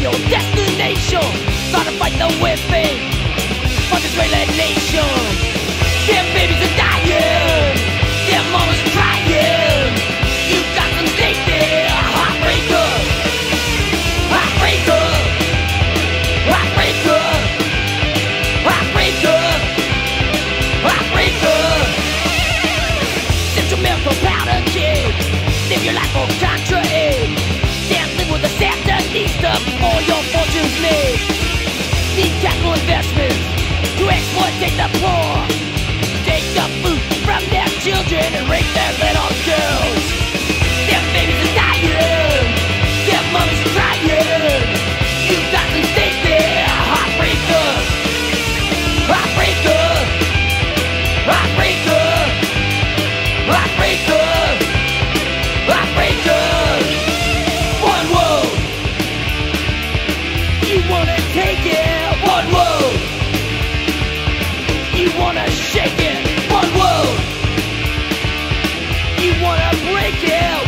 your destination. Start to fight the whipping for this Israeli nation. Their babies are dying, their mamas crying. You got some state there, heartbreaker, heartbreaker, heartbreaker, heartbreaker, heartbreaker. Central America powder kid, live your life on contra Your fortune's made. Need capital investments to exploitate the take it, one world. You wanna shake it, one world. You wanna break it,